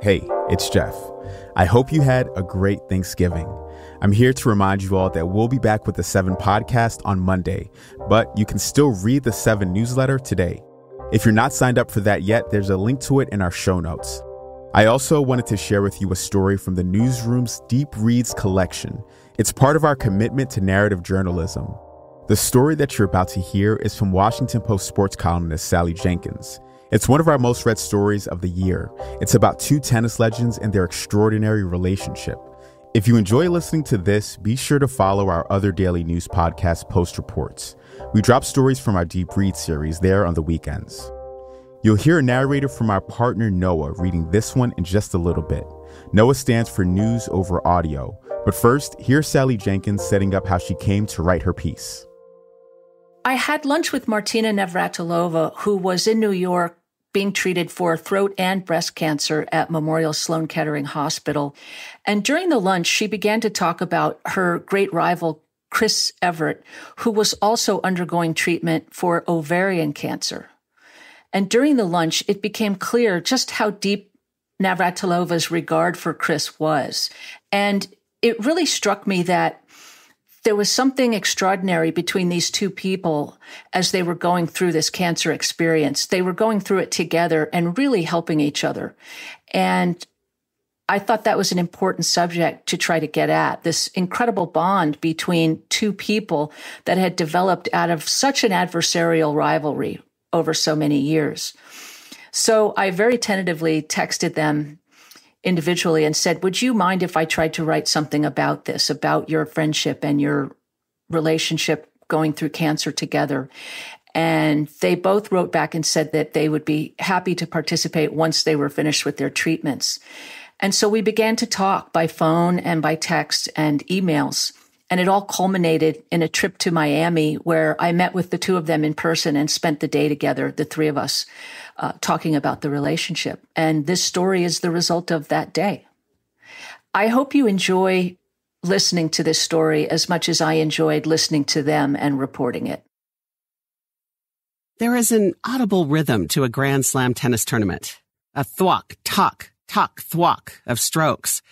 Hey, it's Jeff. I hope you had a great Thanksgiving. I'm here to remind you all that we'll be back with the 7 podcast on Monday, but you can still read the 7 newsletter today. If you're not signed up for that yet, there's a link to it in our show notes. I also wanted to share with you a story from the Newsroom's Deep Reads collection. It's part of our commitment to narrative journalism. The story that you're about to hear is from Washington Post sports columnist Sally Jenkins. It's one of our most read stories of the year. It's about two tennis legends and their extraordinary relationship. If you enjoy listening to this, be sure to follow our other daily news podcast, Post Reports. We drop stories from our Deep Read series there on the weekends. You'll hear a narrator from our partner Noa reading this one in just a little bit. Noa stands for News Over Audio. But first, here's Sally Jenkins setting up how she came to write her piece. I had lunch with Martina Navratilova, who was in New York being treated for throat and breast cancer at Memorial Sloan Kettering Hospital. And during the lunch, she began to talk about her great rival, Chris Evert, who was also undergoing treatment for ovarian cancer. And during the lunch, it became clear just how deep Navratilova's regard for Chris was. And it really struck me that there was something extraordinary between these two people as they were going through this cancer experience. They were going through it together and really helping each other. And I thought that was an important subject to try to get at this incredible bond between two people that had developed out of such an adversarial rivalry over so many years. So I very tentatively texted them individually and said, Would you mind if I tried to write something about this, about your friendship and your relationship going through cancer together? And they both wrote back and said that they would be happy to participate once they were finished with their treatments. And so we began to talk by phone and by text and emails. And it all culminated in a trip to Miami where I met with the two of them in person and spent the day together, the three of us, uh, talking about the relationship. And this story is the result of that day. I hope you enjoy listening to this story as much as I enjoyed listening to them and reporting it. There is an audible rhythm to a Grand Slam tennis tournament. A thwack, talk, talk, thwack of strokes,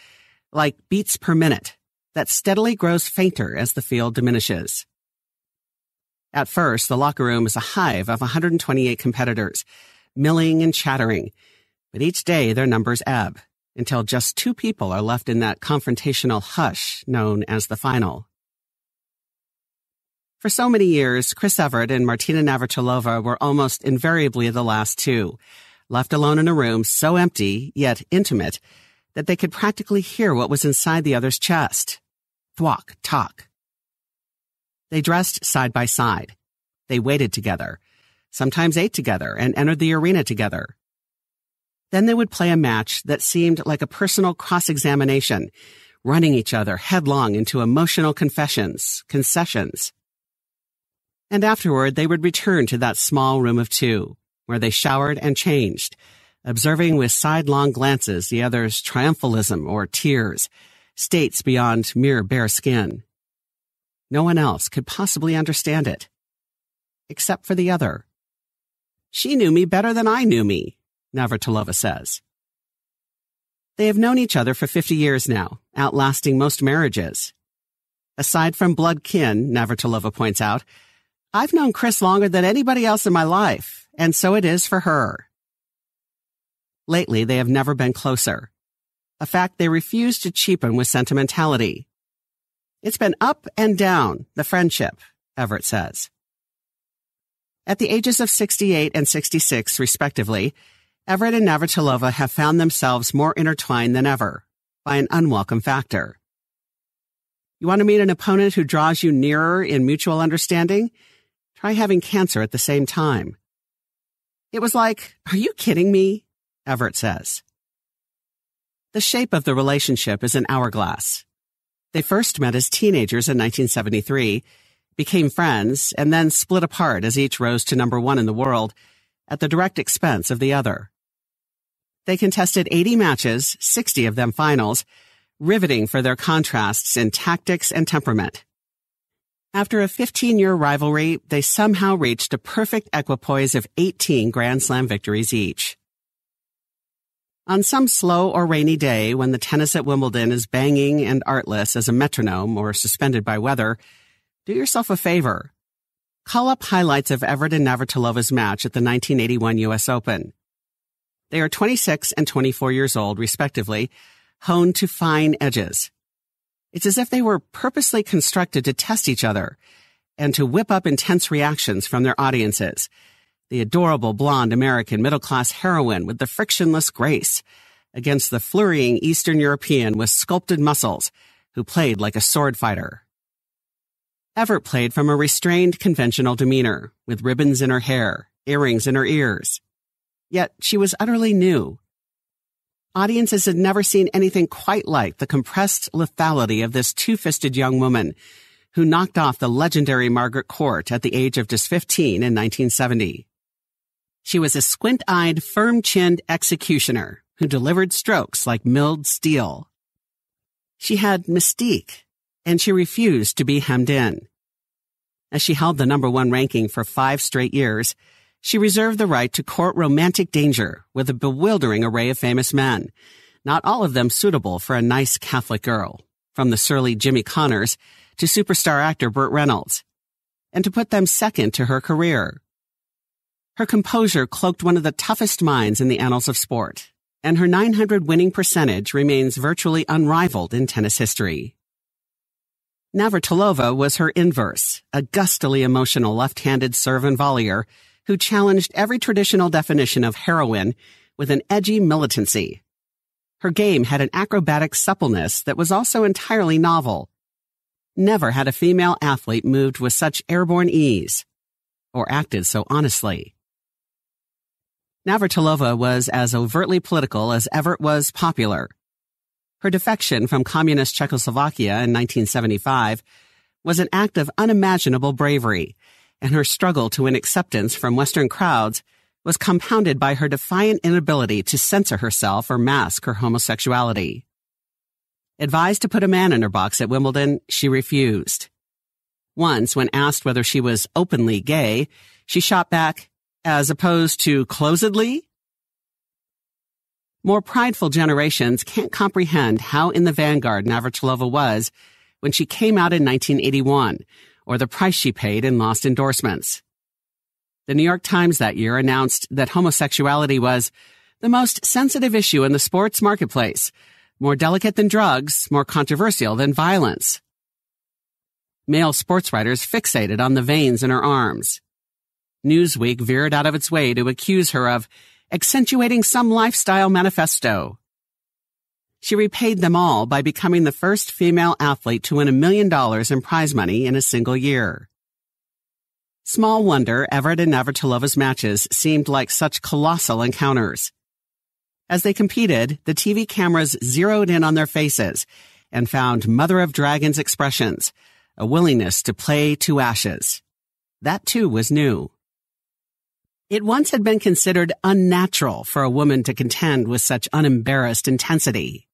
like beats per minute that steadily grows fainter as the field diminishes. At first, the locker room is a hive of 128 competitors, milling and chattering, but each day their numbers ebb until just two people are left in that confrontational hush known as the final. For so many years, Chris Evert and Martina Navratilova were almost invariably the last two, left alone in a room so empty yet intimate that they could practically hear what was inside the other's chest thwack, talk. They dressed side by side. They waited together, sometimes ate together, and entered the arena together. Then they would play a match that seemed like a personal cross-examination, running each other headlong into emotional confessions, concessions. And afterward, they would return to that small room of two, where they showered and changed, observing with sidelong glances the other's triumphalism or tears, states beyond mere bare skin. No one else could possibly understand it. Except for the other. She knew me better than I knew me, Navratilova says. They have known each other for 50 years now, outlasting most marriages. Aside from blood kin, Navratilova points out, I've known Chris longer than anybody else in my life, and so it is for her. Lately, they have never been closer a fact they refuse to cheapen with sentimentality. It's been up and down, the friendship, Evert says. At the ages of 68 and 66, respectively, Evert and Navratilova have found themselves more intertwined than ever by an unwelcome factor. You want to meet an opponent who draws you nearer in mutual understanding? Try having cancer at the same time. It was like, are you kidding me? Evert says. The shape of the relationship is an hourglass. They first met as teenagers in 1973, became friends, and then split apart as each rose to number one in the world at the direct expense of the other. They contested 80 matches, 60 of them finals, riveting for their contrasts in tactics and temperament. After a 15 year rivalry, they somehow reached a perfect equipoise of 18 Grand Slam victories each. On some slow or rainy day when the tennis at Wimbledon is banging and artless as a metronome or suspended by weather, do yourself a favor. Call up highlights of Evert and Navratilova's match at the 1981 U.S. Open. They are 26 and 24 years old, respectively, honed to fine edges. It's as if they were purposely constructed to test each other and to whip up intense reactions from their audiences – the adorable blonde American middle class heroine with the frictionless grace, against the flurrying Eastern European with sculpted muscles who played like a sword fighter. Evert played from a restrained conventional demeanor, with ribbons in her hair, earrings in her ears. Yet she was utterly new. Audiences had never seen anything quite like the compressed lethality of this two-fisted young woman who knocked off the legendary Margaret Court at the age of just 15 in 1970. She was a squint-eyed, firm-chinned executioner who delivered strokes like milled steel. She had mystique, and she refused to be hemmed in. As she held the number one ranking for five straight years, she reserved the right to court romantic danger with a bewildering array of famous men, not all of them suitable for a nice Catholic girl, from the surly Jimmy Connors to superstar actor Burt Reynolds, and to put them second to her career. Her composure cloaked one of the toughest minds in the annals of sport, and her 900 winning percentage remains virtually unrivaled in tennis history. Navratilova was her inverse, a gustily emotional left-handed serve and volleyer who challenged every traditional definition of heroine with an edgy militancy. Her game had an acrobatic suppleness that was also entirely novel. Never had a female athlete moved with such airborne ease or acted so honestly. Navratilova was as overtly political as Evert was popular. Her defection from communist Czechoslovakia in 1975 was an act of unimaginable bravery, and her struggle to win acceptance from Western crowds was compounded by her defiant inability to censor herself or mask her homosexuality. Advised to put a man in her box at Wimbledon, she refused. Once, when asked whether she was openly gay, she shot back, as opposed to closedly? More prideful generations can't comprehend how in the vanguard Navratilova was when she came out in 1981, or the price she paid in lost endorsements. The New York Times that year announced that homosexuality was the most sensitive issue in the sports marketplace, more delicate than drugs, more controversial than violence. Male sports writers fixated on the veins in her arms. Newsweek veered out of its way to accuse her of accentuating some lifestyle manifesto. She repaid them all by becoming the first female athlete to win a million dollars in prize money in a single year. Small wonder Evert and Navratilova's matches seemed like such colossal encounters. As they competed, the TV cameras zeroed in on their faces and found Mother of Dragons expressions, a willingness to play to ashes. That too was new. It once had been considered unnatural for a woman to contend with such unembarrassed intensity.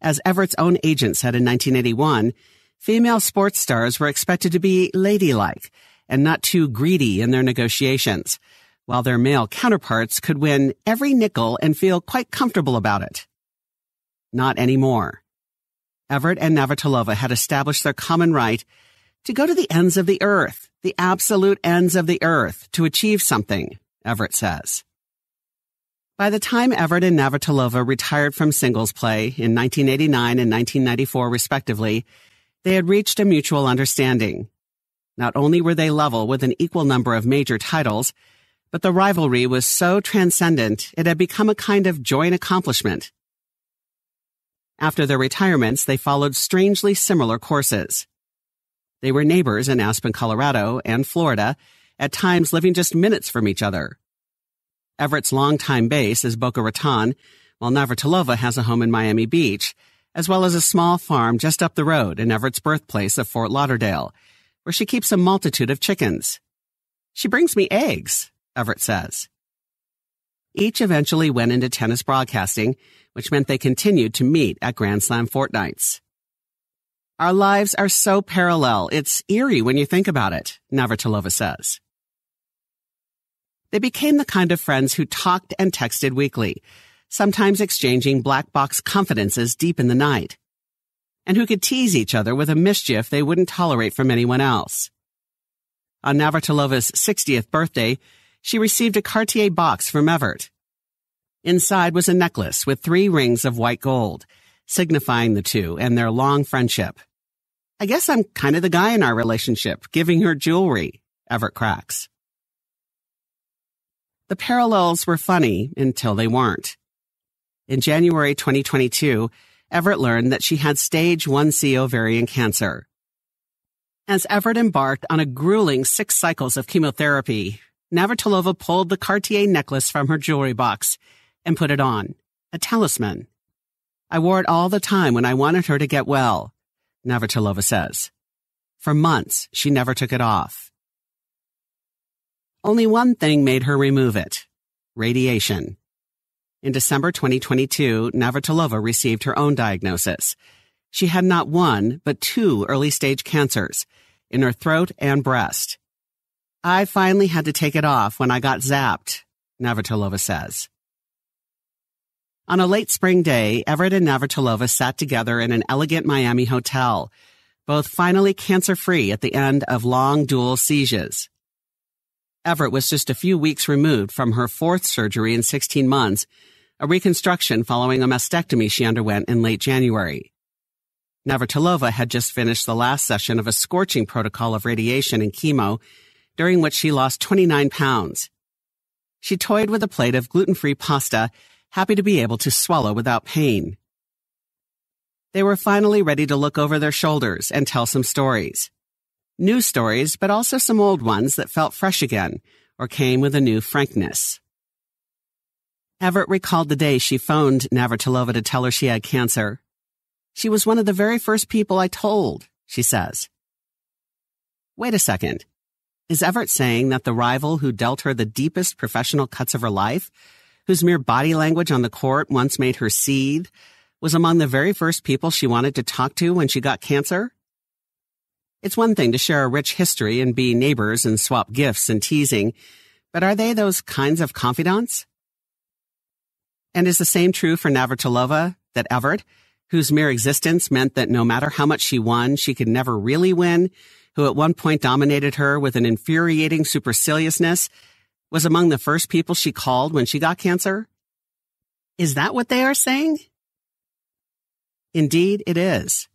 As Evert's own agent said in 1981, female sports stars were expected to be ladylike and not too greedy in their negotiations, while their male counterparts could win every nickel and feel quite comfortable about it. Not anymore. Evert and Navratilova had established their common right to go to the ends of the earth, the absolute ends of the earth, to achieve something, Evert says. By the time Evert and Navratilova retired from singles play in 1989 and 1994 respectively, they had reached a mutual understanding. Not only were they level with an equal number of major titles, but the rivalry was so transcendent it had become a kind of joint accomplishment. After their retirements, they followed strangely similar courses. They were neighbors in Aspen, Colorado and Florida, at times living just minutes from each other. Evert's longtime base is Boca Raton, while Navratilova has a home in Miami Beach, as well as a small farm just up the road in Evert's birthplace of Fort Lauderdale, where she keeps a multitude of chickens. She brings me eggs, Evert says. Each eventually went into tennis broadcasting, which meant they continued to meet at Grand Slam fortnights. Our lives are so parallel, it's eerie when you think about it, Navratilova says. They became the kind of friends who talked and texted weekly, sometimes exchanging black box confidences deep in the night, and who could tease each other with a mischief they wouldn't tolerate from anyone else. On Navratilova's 60th birthday, she received a Cartier box from Evert. Inside was a necklace with three rings of white gold, signifying the two and their long friendship. I guess I'm kind of the guy in our relationship, giving her jewelry, Evert cracks. The parallels were funny until they weren't. In January 2022, Evert learned that she had stage 1C ovarian cancer. As Evert embarked on a grueling six cycles of chemotherapy, Navratilova pulled the Cartier necklace from her jewelry box and put it on, a talisman. I wore it all the time when I wanted her to get well, Navratilova says. For months, she never took it off. Only one thing made her remove it radiation. In December 2022, Navratilova received her own diagnosis. She had not one, but two early stage cancers in her throat and breast. I finally had to take it off when I got zapped, Navratilova says. On a late spring day, Evert and Navratilova sat together in an elegant Miami hotel, both finally cancer free at the end of long dual sieges. Evert was just a few weeks removed from her fourth surgery in 16 months a reconstruction following a mastectomy she underwent in late January. Navratilova had just finished the last session of a scorching protocol of radiation and chemo, during which she lost 29 pounds. She toyed with a plate of gluten-free pasta, happy to be able to swallow without pain. They were finally ready to look over their shoulders and tell some stories. New stories, but also some old ones that felt fresh again, or came with a new frankness. Evert recalled the day she phoned Navratilova to tell her she had cancer. She was one of the very first people I told, she says. Wait a second. Is Evert saying that the rival who dealt her the deepest professional cuts of her life, whose mere body language on the court once made her seethe, was among the very first people she wanted to talk to when she got cancer? It's one thing to share a rich history and be neighbors and swap gifts and teasing, but are they those kinds of confidants? And is the same true for Navratilova, that Evert, whose mere existence meant that no matter how much she won, she could never really win, who at one point dominated her with an infuriating superciliousness, was among the first people she called when she got cancer? Is that what they are saying? Indeed, it is.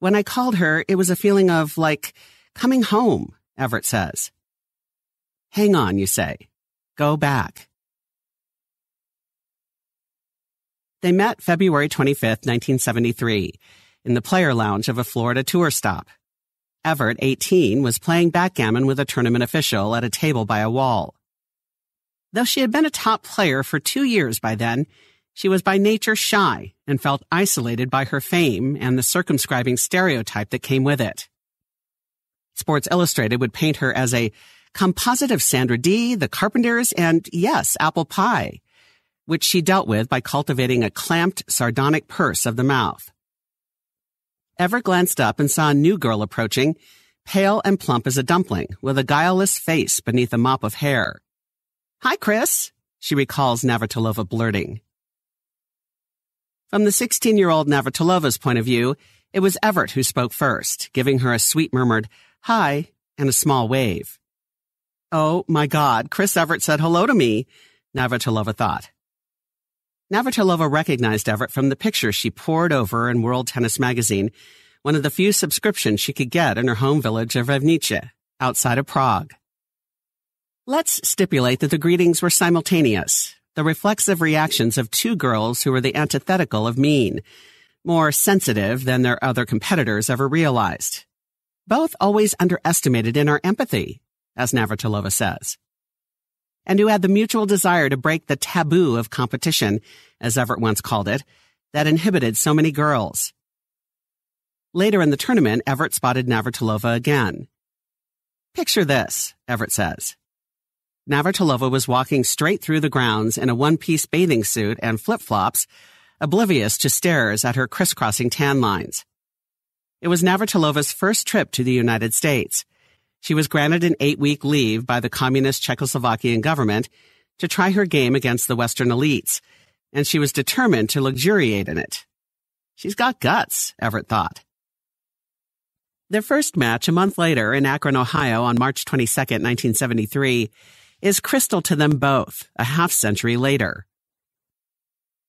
When I called her, it was a feeling of, like, coming home, Evert says. Hang on, you say. Go back. They met February 25, 1973, in the player lounge of a Florida tour stop. Evert, 18, was playing backgammon with a tournament official at a table by a wall. Though she had been a top player for two years by then, she was by nature shy and felt isolated by her fame and the circumscribing stereotype that came with it. Sports Illustrated would paint her as a composite of Sandra Dee, the Carpenters, and yes, apple pie, which she dealt with by cultivating a clamped, sardonic purse of the mouth. Evert glanced up and saw a new girl approaching, pale and plump as a dumpling, with a guileless face beneath a mop of hair. Hi, Chris, she recalls Navratilova blurting. From the 16 year old Navratilova's point of view, it was Evert who spoke first, giving her a sweet murmured hi and a small wave. Oh my God, Chris Evert said hello to me, Navratilova thought. Navratilova recognized Evert from the pictures she pored over in World Tennis Magazine, one of the few subscriptions she could get in her home village of Revnice, outside of Prague. Let's stipulate that the greetings were simultaneous, the reflexive reactions of two girls who were the antithetical of mean, more sensitive than their other competitors ever realized. Both always underestimated in our empathy, as Navratilova says and who had the mutual desire to break the taboo of competition, as Evert once called it, that inhibited so many girls. Later in the tournament, Evert spotted Navratilova again. Picture this, Evert says. Navratilova was walking straight through the grounds in a one-piece bathing suit and flip-flops, oblivious to stares at her crisscrossing tan lines. It was Navratilova's first trip to the United States, she was granted an eight week leave by the communist Czechoslovakian government to try her game against the Western elites, and she was determined to luxuriate in it. She's got guts, Evert thought. Their first match a month later in Akron, Ohio on March 22, 1973, is crystal to them both a half century later.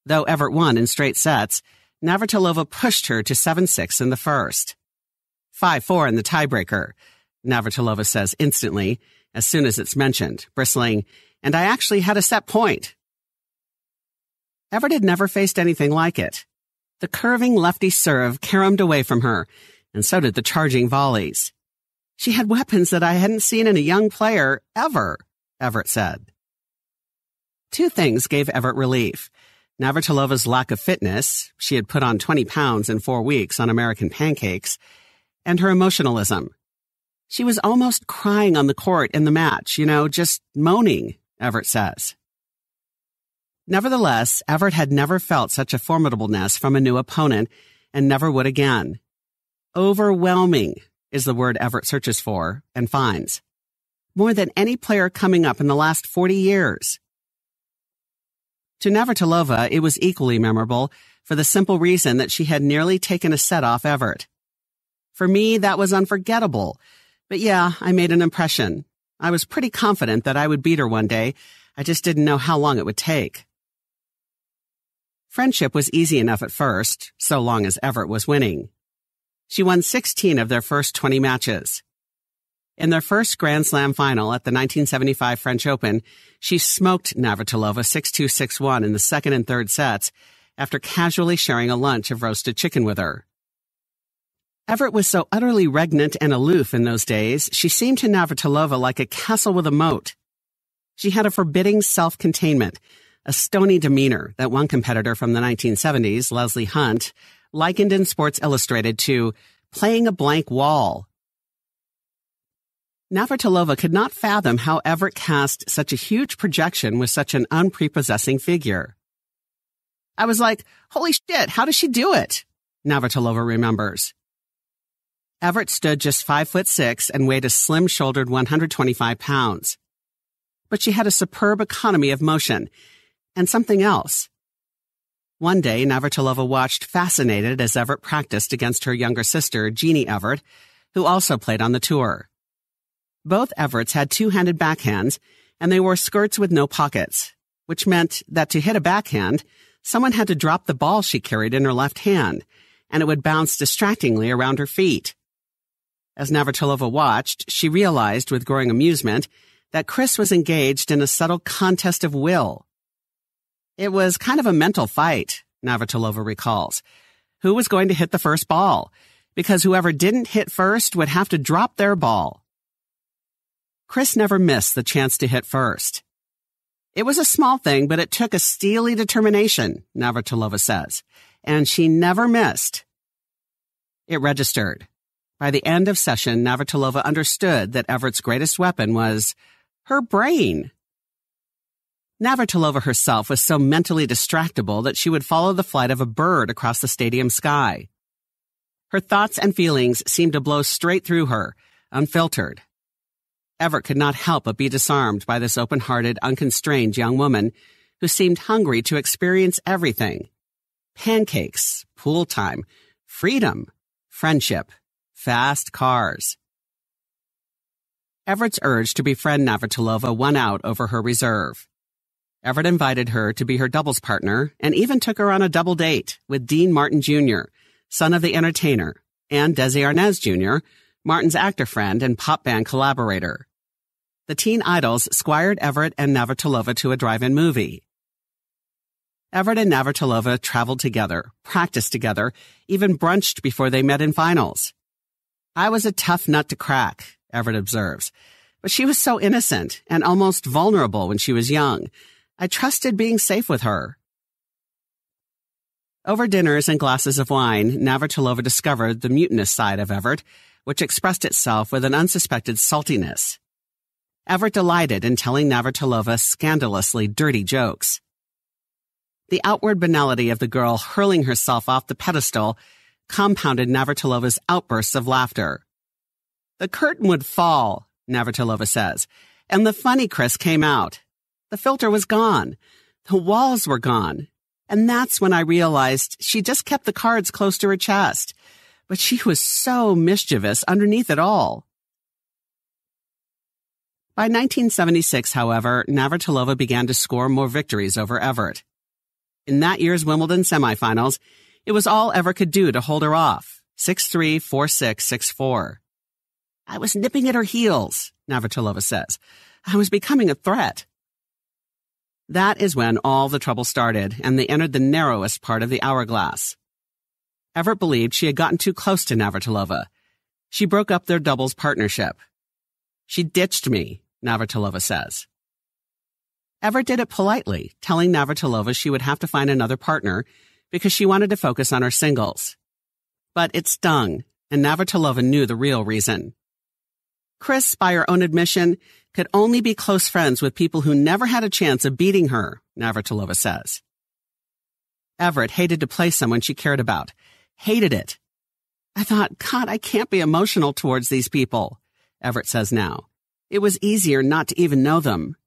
Though Evert won in straight sets, Navratilova pushed her to 7-6 in the first. 5-4 in the tiebreaker, Navratilova says instantly, as soon as it's mentioned, bristling, and I actually had a set point. Evert had never faced anything like it. The curving lefty serve caromed away from her, and so did the charging volleys. She had weapons that I hadn't seen in a young player ever, Evert said. Two things gave Evert relief. Navratilova's lack of fitness, she had put on 20 pounds in four weeks on American pancakes, and her emotionalism. She was almost crying on the court in the match, you know, just moaning, Evert says. Nevertheless, Evert had never felt such a formidableness from a new opponent and never would again. Overwhelming is the word Evert searches for and finds. More than any player coming up in the last 40 years. To Navratilova, it was equally memorable for the simple reason that she had nearly taken a set off Evert. For me, that was unforgettable. But yeah, I made an impression. I was pretty confident that I would beat her one day. I just didn't know how long it would take. Friendship was easy enough at first, so long as Evert was winning. She won 16 of their first 20 matches. In their first Grand Slam final at the 1975 French Open, she smoked Navratilova 6-2, 6-1 in the second and third sets after casually sharing a lunch of roasted chicken with her. Evert was so utterly regnant and aloof in those days, she seemed to Navratilova like a castle with a moat. She had a forbidding self-containment, a stony demeanor that one competitor from the 1970s, Lesley Hunt, likened in Sports Illustrated to playing a blank wall. Navratilova could not fathom how Evert cast such a huge projection with such an unprepossessing figure. I was like, holy shit, how does she do it? Navratilova remembers. Evert stood just five foot six and weighed a slim shouldered 125 pounds. But she had a superb economy of motion and something else. One day, Navratilova watched fascinated as Evert practiced against her younger sister, Jeannie Evert, who also played on the tour. Both Everts had two-handed backhands, and they wore skirts with no pockets, which meant that to hit a backhand, someone had to drop the ball she carried in her left hand, and it would bounce distractingly around her feet. As Navratilova watched, she realized with growing amusement that Chris was engaged in a subtle contest of will. It was kind of a mental fight, Navratilova recalls. Who was going to hit the first ball? Because whoever didn't hit first would have to drop their ball. Chris never missed the chance to hit first. It was a small thing, but it took a steely determination, Navratilova says, and she never missed. It registered. By the end of session, Navratilova understood that Evert's greatest weapon was her brain. Navratilova herself was so mentally distractible that she would follow the flight of a bird across the stadium sky. Her thoughts and feelings seemed to blow straight through her, unfiltered. Evert could not help but be disarmed by this open-hearted, unconstrained young woman who seemed hungry to experience everything. Pancakes, pool time, freedom, friendship, fast cars. Evert's urge to befriend Navratilova won out over her reserve. Evert invited her to be her doubles partner and even took her on a double date with Dean Martin Jr., son of the entertainer, and Desi Arnaz Jr., Martin's actor friend and pop band collaborator. The teen idols squired Evert and Navratilova to a drive-in movie. Evert and Navratilova traveled together, practiced together, even brunched before they met in finals. I was a tough nut to crack, Evert observes, but she was so innocent and almost vulnerable when she was young I trusted being safe with her. Over dinners and glasses of wine, Navratilova discovered the mutinous side of Evert, which expressed itself with an unsuspected saltiness. Evert delighted in telling Navratilova scandalously dirty jokes. The outward banality of the girl hurling herself off the pedestal compounded Navratilova's outbursts of laughter. The curtain would fall, Navratilova says, and the funny Chris came out. The filter was gone. The walls were gone. And that's when I realized she just kept the cards close to her chest. But she was so mischievous underneath it all. By 1976, however, Navratilova began to score more victories over Evert. In that year's Wimbledon semifinals, it was all Evert could do to hold her off. 6-3, 4-6, 6-4. I was nipping at her heels, Navratilova says. I was becoming a threat. That is when all the trouble started, and they entered the narrowest part of the hourglass. Evert believed she had gotten too close to Navratilova. She broke up their doubles partnership. She ditched me, Navratilova says. Evert did it politely, telling Navratilova she would have to find another partner because she wanted to focus on her singles. But it stung, and Navratilova knew the real reason. Chris, by her own admission, could only be close friends with people who never had a chance of beating her, Navratilova says. Evert hated to play someone she cared about. Hated it. I thought, God, I can't be emotional towards these people, Evert says now. It was easier not to even know them.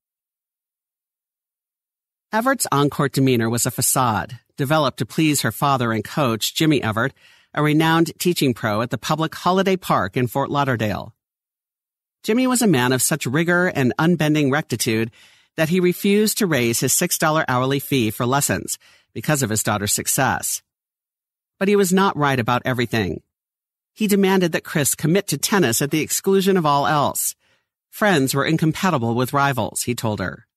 Evert's on-court demeanor was a facade, developed to please her father and coach, Jimmy Evert, a renowned teaching pro at the public Holiday Park in Fort Lauderdale. Jimmy was a man of such rigor and unbending rectitude that he refused to raise his $6 hourly fee for lessons because of his daughter's success. But he was not right about everything. He demanded that Chris commit to tennis at the exclusion of all else. Friends were incompatible with rivals, he told her.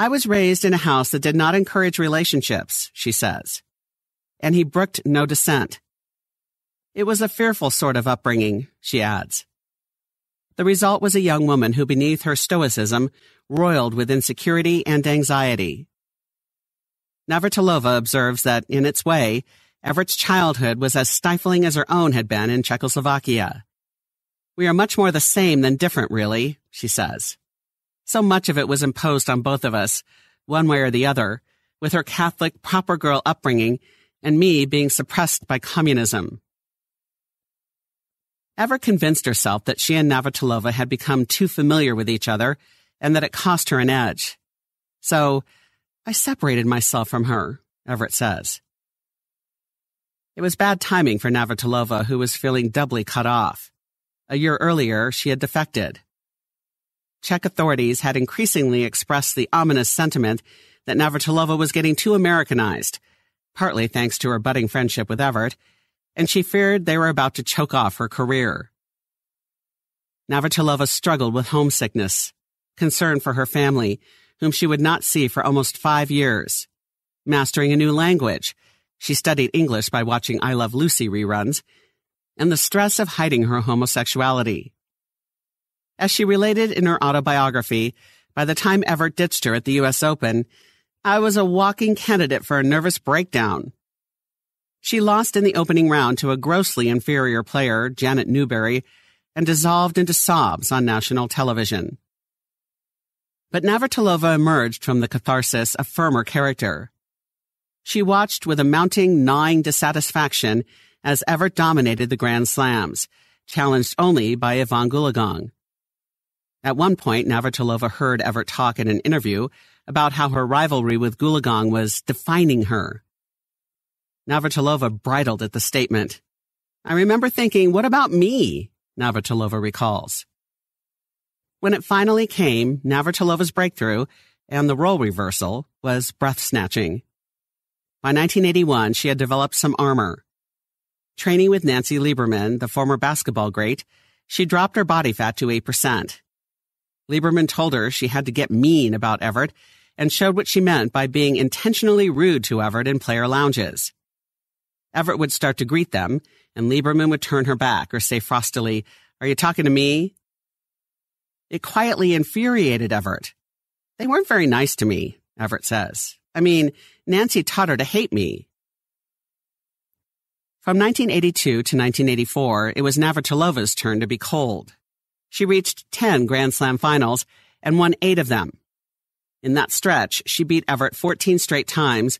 I was raised in a house that did not encourage relationships, she says. And he brooked no dissent. It was a fearful sort of upbringing, she adds. The result was a young woman who, beneath her stoicism, roiled with insecurity and anxiety. Navratilova observes that, in its way, Evert's childhood was as stifling as her own had been in Czechoslovakia. We are much more the same than different, really, she says. So much of it was imposed on both of us, one way or the other, with her Catholic proper girl upbringing and me being suppressed by communism. Evert convinced herself that she and Navratilova had become too familiar with each other and that it cost her an edge. So, I separated myself from her, Evert says. It was bad timing for Navratilova, who was feeling doubly cut off. A year earlier, she had defected. Czech authorities had increasingly expressed the ominous sentiment that Navratilova was getting too Americanized, partly thanks to her budding friendship with Evert, and she feared they were about to choke off her career. Navratilova struggled with homesickness, concern for her family, whom she would not see for almost five years. Mastering a new language, she studied English by watching I Love Lucy reruns, and the stress of hiding her homosexuality. As she related in her autobiography, by the time Evert ditched her at the U.S. Open, I was a walking candidate for a nervous breakdown. She lost in the opening round to a grossly inferior player, Janet Newberry, and dissolved into sobs on national television. But Navratilova emerged from the catharsis a firmer character. She watched with a mounting, gnawing dissatisfaction as Evert dominated the Grand Slams, challenged only by Evonne Goolagong. At one point, Navratilova heard Evert talk in an interview about how her rivalry with Goolagong was defining her. Navratilova bridled at the statement. I remember thinking, what about me? Navratilova recalls. When it finally came, Navratilova's breakthrough and the role reversal was breath snatching. By 1981, she had developed some armor. Training with Nancy Lieberman, the former basketball great, she dropped her body fat to 8%. Lieberman told her she had to get mean about Evert and showed what she meant by being intentionally rude to Evert in player lounges. Evert would start to greet them, and Lieberman would turn her back or say frostily, Are you talking to me? It quietly infuriated Evert. They weren't very nice to me, Evert says. I mean, Nancy taught her to hate me. From 1982 to 1984, it was Navratilova's turn to be cold. She reached 10 Grand Slam finals and won eight of them. In that stretch, she beat Evert 14 straight times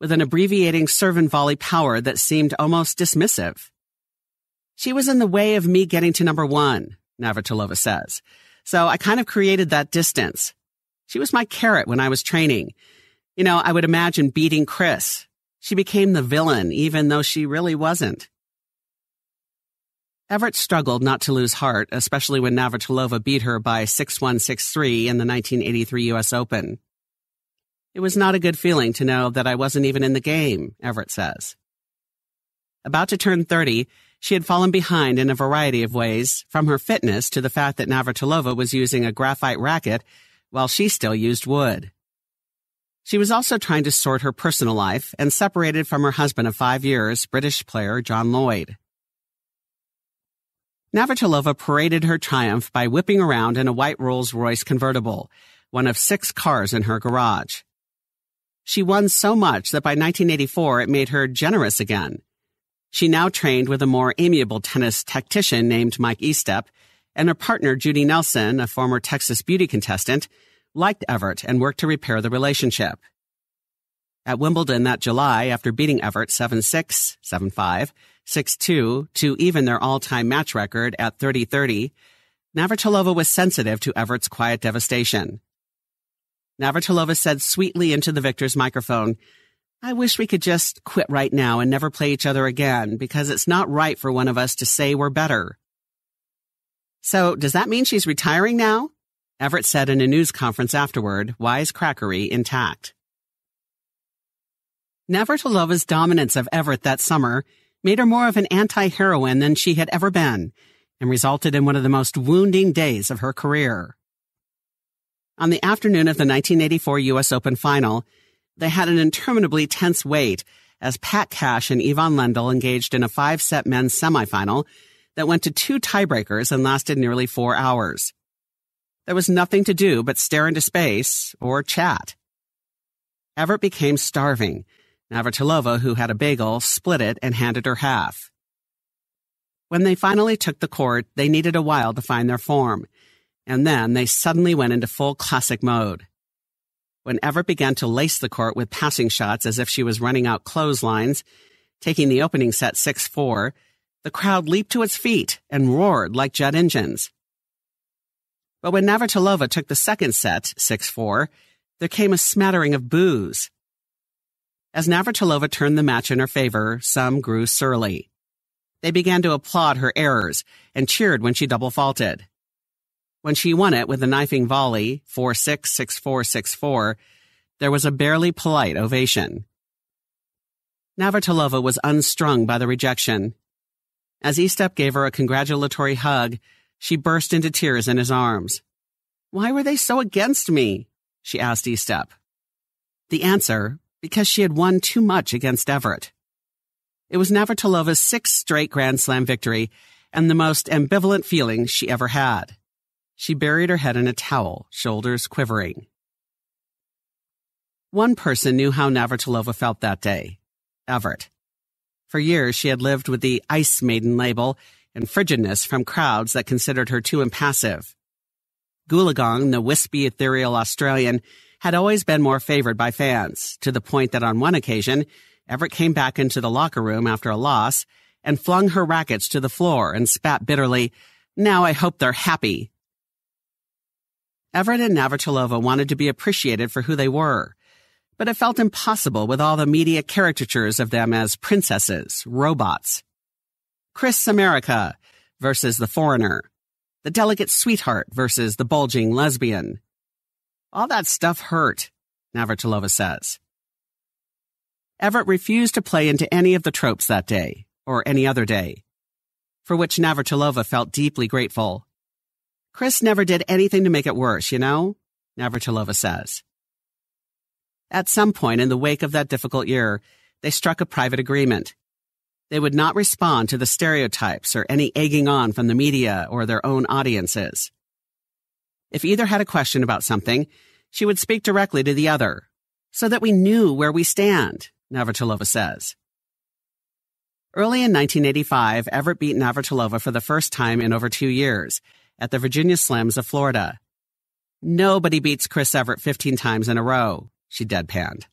with an abbreviating serve and volley power that seemed almost dismissive. She was in the way of me getting to number one, Navratilova says. So I kind of created that distance. She was my carrot when I was training. You know, I would imagine beating Chris. She became the villain, even though she really wasn't. Evert struggled not to lose heart, especially when Navratilova beat her by 6-1-6-3 in the 1983 U.S. Open. It was not a good feeling to know that I wasn't even in the game, Evert says. About to turn 30, she had fallen behind in a variety of ways, from her fitness to the fact that Navratilova was using a graphite racket while she still used wood. She was also trying to sort her personal life and separated from her husband of five years, British player John Lloyd. Navratilova paraded her triumph by whipping around in a white Rolls Royce convertible, one of six cars in her garage. She won so much that by 1984 it made her generous again. She now trained with a more amiable tennis tactician named Mike Estep, and her partner Judy Nelson, a former Texas beauty contestant, liked Evert and worked to repair the relationship. At Wimbledon that July, after beating Evert 7-6, 7-5, 6-2 to even their all-time match record at 30-30, Navratilova was sensitive to Evert's quiet devastation. Navratilova said sweetly into the victor's microphone, I wish we could just quit right now and never play each other again because it's not right for one of us to say we're better. So, does that mean she's retiring now? Evert said in a news conference afterward, wisecrackery intact. Navratilova's dominance of Evert that summer made her more of an anti-heroine than she had ever been and resulted in one of the most wounding days of her career. On the afternoon of the 1984 U.S. Open final, they had an interminably tense wait as Pat Cash and Ivan Lendl engaged in a five-set men's semifinal that went to two tiebreakers and lasted nearly four hours. There was nothing to do but stare into space or chat. Evert became starving Navratilova, who had a bagel, split it and handed her half. When they finally took the court, they needed a while to find their form, and then they suddenly went into full classic mode. When Evert began to lace the court with passing shots as if she was running out clotheslines, taking the opening set 6-4, the crowd leaped to its feet and roared like jet engines. But when Navratilova took the second set, 6-4, there came a smattering of boos. As Navratilova turned the match in her favor, some grew surly. They began to applaud her errors and cheered when she double faulted. When she won it with a knifing volley, 4-6, 6-4, 6-4, there was a barely polite ovation. Navratilova was unstrung by the rejection. As Estep gave her a congratulatory hug, she burst into tears in his arms. Why were they so against me? she asked Estep. The answer because she had won too much against Evert. It was Navratilova's sixth straight Grand Slam victory and the most ambivalent feeling she ever had. She buried her head in a towel, shoulders quivering. One person knew how Navratilova felt that day Evert. For years, she had lived with the Ice Maiden label and frigidness from crowds that considered her too impassive. Goolagong, the wispy, ethereal Australian, had always been more favored by fans, to the point that on one occasion, Evert came back into the locker room after a loss and flung her rackets to the floor and spat bitterly, Now I hope they're happy. Evert and Navratilova wanted to be appreciated for who they were, but it felt impossible with all the media caricatures of them as princesses, robots. Chris America versus the foreigner, the delicate sweetheart versus the bulging lesbian, all that stuff hurt, Navratilova says. Evert refused to play into any of the tropes that day, or any other day, for which Navratilova felt deeply grateful. Chris never did anything to make it worse, you know? Navratilova says. At some point in the wake of that difficult year, they struck a private agreement. They would not respond to the stereotypes or any egging on from the media or their own audiences. If either had a question about something, she would speak directly to the other, so that we knew where we stand, Navratilova says. Early in 1985, Evert beat Navratilova for the first time in over two years at the Virginia Slims of Florida. Nobody beats Chris Evert 15 times in a row, she deadpanned.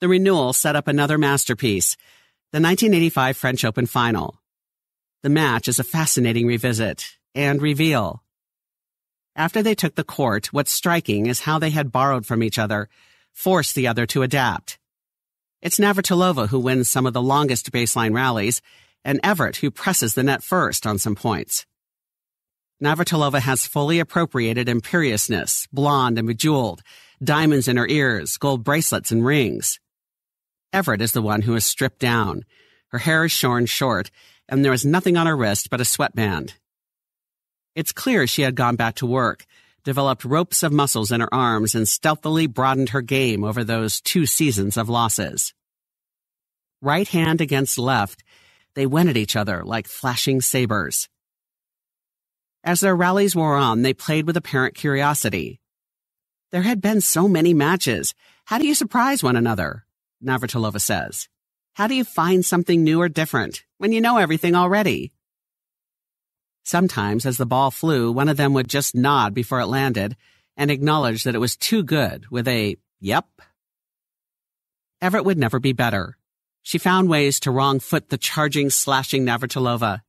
The renewal set up another masterpiece, the 1985 French Open final. The match is a fascinating revisit and reveal after they took the court, what's striking is how they had borrowed from each other, force the other to adapt. It's Navratilova who wins some of the longest baseline rallies, and Evert who presses the net first on some points. Navratilova has fully appropriated imperiousness, blonde and bejeweled, diamonds in her ears, gold bracelets and rings. Evert is the one who is stripped down. Her hair is shorn short, and there is nothing on her wrist but a sweatband. It's clear she had gone back to work, developed ropes of muscles in her arms, and stealthily broadened her game over those two seasons of losses. Right hand against left, they went at each other like flashing sabers. As their rallies wore on, they played with apparent curiosity. There had been so many matches. How do you surprise one another? Navratilova says. How do you find something new or different when you know everything already? Sometimes, as the ball flew, one of them would just nod before it landed and acknowledge that it was too good with a, yep. Evert would never be better. She found ways to wrong foot the charging, slashing Navratilova.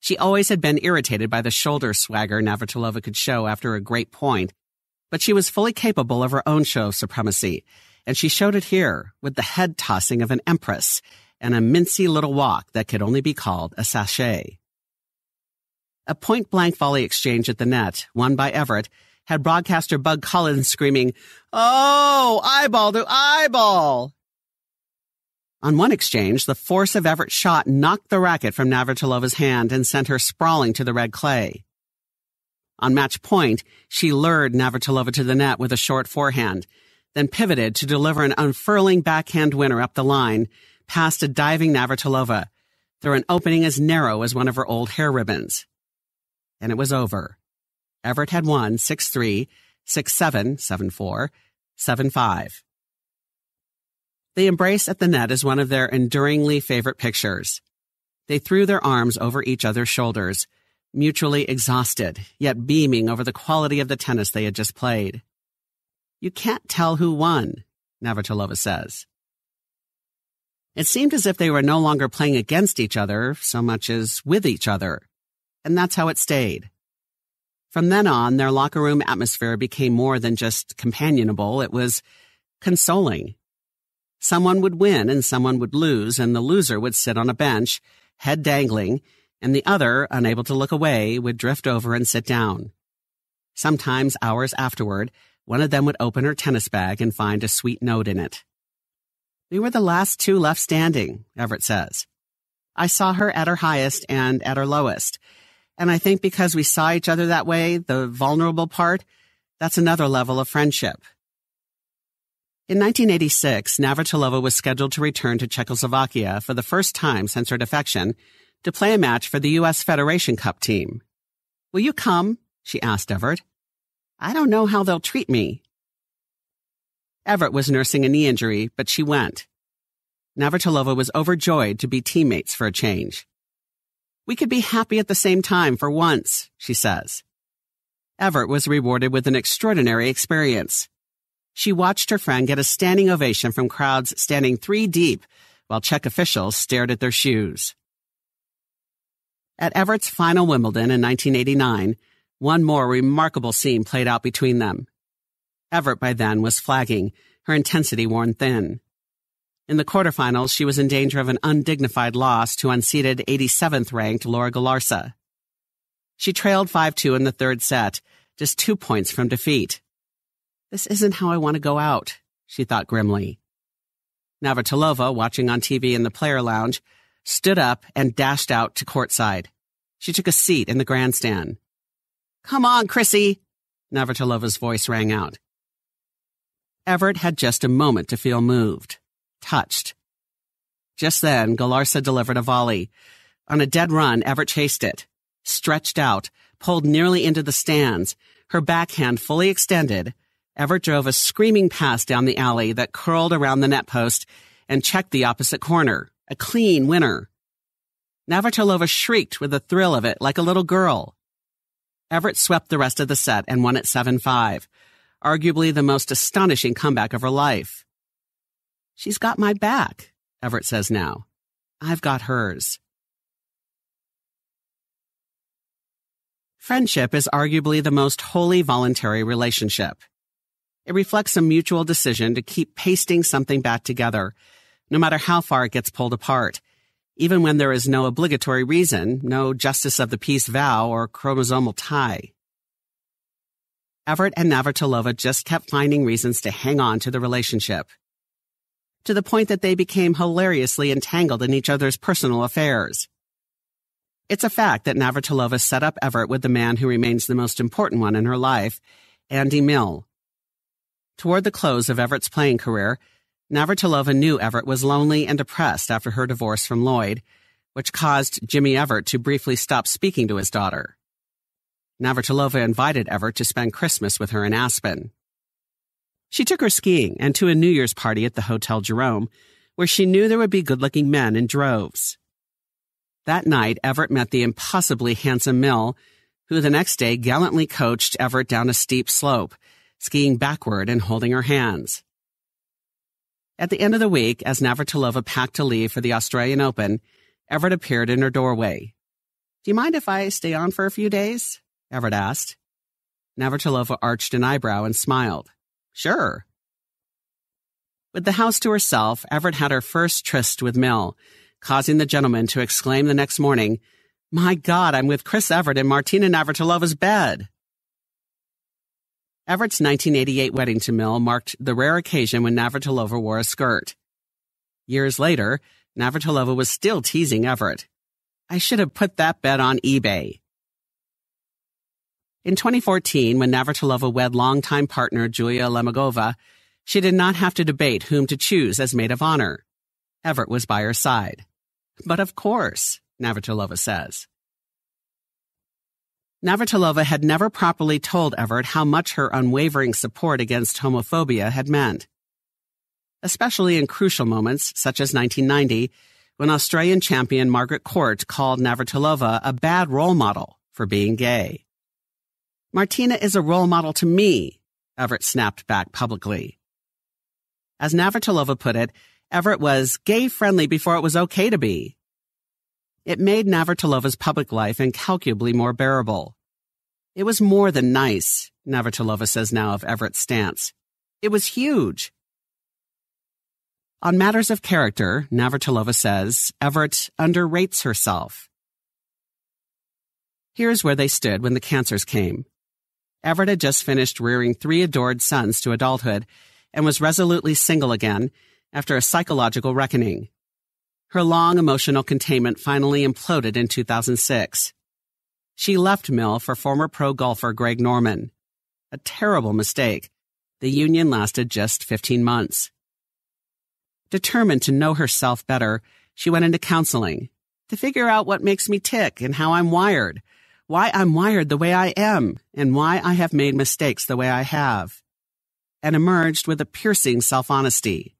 She always had been irritated by the shoulder swagger Navratilova could show after a great point, but she was fully capable of her own show of supremacy, and she showed it here with the head tossing of an empress and a mincy little walk that could only be called a sashay. A point blank volley exchange at the net, won by Evert, had broadcaster Bud Collins screaming, Oh, eyeball to eyeball! On one exchange, the force of Evert's shot knocked the racket from Navratilova's hand and sent her sprawling to the red clay. On match point, she lured Navratilova to the net with a short forehand, then pivoted to deliver an unfurling backhand winner up the line, past a diving Navratilova, through an opening as narrow as one of her old hair ribbons and it was over. Evert had won 6 3, 6 7, 7 4, 7 5. The embrace at the net is one of their enduringly favorite pictures. They threw their arms over each other's shoulders, mutually exhausted, yet beaming over the quality of the tennis they had just played. You can't tell who won, Navratilova says. It seemed as if they were no longer playing against each other so much as with each other and that's how it stayed. From then on, their locker room atmosphere became more than just companionable, it was consoling. Someone would win and someone would lose, and the loser would sit on a bench, head dangling, and the other, unable to look away, would drift over and sit down. Sometimes, hours afterward, one of them would open her tennis bag and find a sweet note in it. We were the last two left standing, Evert says. I saw her at her highest and at her lowest, and I think because we saw each other that way, the vulnerable part, that's another level of friendship. In 1986, Navratilova was scheduled to return to Czechoslovakia for the first time since her defection to play a match for the U.S. Federation Cup team. Will you come? she asked Evert. I don't know how they'll treat me. Evert was nursing a knee injury, but she went. Navratilova was overjoyed to be teammates for a change. We could be happy at the same time for once, she says. Evert was rewarded with an extraordinary experience. She watched her friend get a standing ovation from crowds standing three deep while Czech officials stared at their shoes. At Evert's final Wimbledon in 1989, one more remarkable scene played out between them. Evert by then was flagging, her intensity worn thin. In the quarterfinals, she was in danger of an undignified loss to unseeded 87th ranked Laura Golarsa. She trailed 5-2 in the third set, just two points from defeat. This isn't how I want to go out, she thought grimly. Navratilova, watching on TV in the player lounge, stood up and dashed out to courtside. She took a seat in the grandstand. Come on, Chrissy, Navratilova's voice rang out. Evert had just a moment to feel moved touched. Just then, Golarsa delivered a volley. On a dead run, Evert chased it. Stretched out, pulled nearly into the stands, her backhand fully extended, Evert drove a screaming pass down the alley that curled around the net post and checked the opposite corner. A clean winner. Navratilova shrieked with the thrill of it like a little girl. Evert swept the rest of the set and won at 7-5, arguably the most astonishing comeback of her life. She's got my back, Evert says now. I've got hers. Friendship is arguably the most wholly voluntary relationship. It reflects a mutual decision to keep pasting something back together, no matter how far it gets pulled apart, even when there is no obligatory reason, no justice of the peace vow or chromosomal tie. Evert and Navratilova just kept finding reasons to hang on to the relationship. To the point that they became hilariously entangled in each other's personal affairs. It's a fact that Navratilova set up Evert with the man who remains the most important one in her life, Andy Mill. Toward the close of Evert's playing career, Navratilova knew Evert was lonely and depressed after her divorce from Lloyd, which caused Jimmy Evert to briefly stop speaking to his daughter. Navratilova invited Evert to spend Christmas with her in Aspen. She took her skiing and to a New Year's party at the Hotel Jerome, where she knew there would be good looking men in droves. That night, Evert met the impossibly handsome Mill, who the next day gallantly coached Evert down a steep slope, skiing backward and holding her hands. At the end of the week, as Navratilova packed to leave for the Australian Open, Evert appeared in her doorway. Do you mind if I stay on for a few days? Evert asked. Navratilova arched an eyebrow and smiled. Sure. With the house to herself, Evert had her first tryst with Mill, causing the gentleman to exclaim the next morning, My God, I'm with Chris Evert in Martina Navratilova's bed. Evert's 1988 wedding to Mill marked the rare occasion when Navratilova wore a skirt. Years later, Navratilova was still teasing Evert. I should have put that bed on eBay. In 2014, when Navratilova wed longtime partner Julia Lemigova, she did not have to debate whom to choose as maid of honor. Evert was by her side. But of course, Navratilova says. Navratilova had never properly told Evert how much her unwavering support against homophobia had meant. Especially in crucial moments, such as 1990, when Australian champion Margaret Court called Navratilova a bad role model for being gay. Martina is a role model to me, Evert snapped back publicly. As Navratilova put it, Evert was gay friendly before it was okay to be. It made Navratilova's public life incalculably more bearable. It was more than nice, Navratilova says now of Evert's stance. It was huge. On matters of character, Navratilova says Evert underrates herself. Here's where they stood when the cancers came. Evert had just finished rearing three adored sons to adulthood and was resolutely single again after a psychological reckoning. Her long emotional containment finally imploded in 2006. She left Mill for former pro golfer Greg Norman. A terrible mistake. The union lasted just 15 months. Determined to know herself better, she went into counseling to figure out what makes me tick and how I'm wired why I'm wired the way I am, and why I have made mistakes the way I have, and emerged with a piercing self honesty.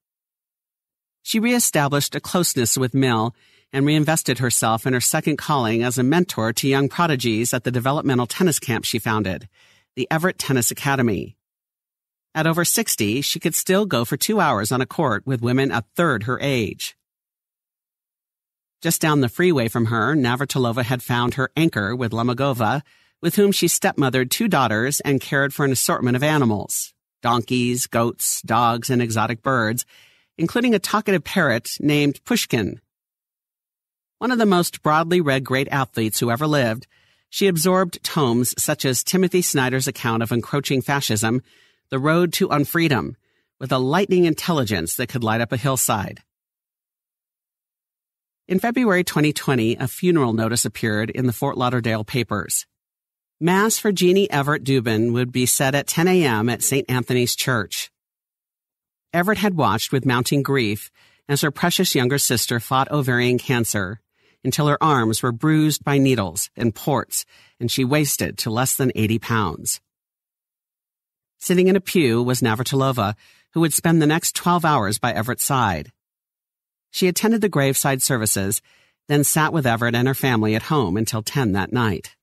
She reestablished a closeness with Mill and reinvested herself in her second calling as a mentor to young prodigies at the developmental tennis camp she founded, the Evert Tennis Academy. At over 60, she could still go for two hours on a court with women a third her age. Just down the freeway from her, Navratilova had found her anchor with Lemigova, with whom she stepmothered two daughters and cared for an assortment of animals donkeys, goats, dogs, and exotic birds, including a talkative parrot named Pushkin. One of the most broadly read great athletes who ever lived, she absorbed tomes such as Timothy Snyder's account of encroaching fascism, The Road to Unfreedom, with a lightning intelligence that could light up a hillside. In February 2020, a funeral notice appeared in the Fort Lauderdale papers. Mass for Jeannie Evert Dubin would be said at 10 a.m. at St. Anthony's Church. Evert had watched with mounting grief as her precious younger sister fought ovarian cancer until her arms were bruised by needles and ports and she wasted to less than 80 pounds. Sitting in a pew was Navratilova, who would spend the next 12 hours by Evert's side. She attended the graveside services, then sat with Evert and her family at home until 10 that night.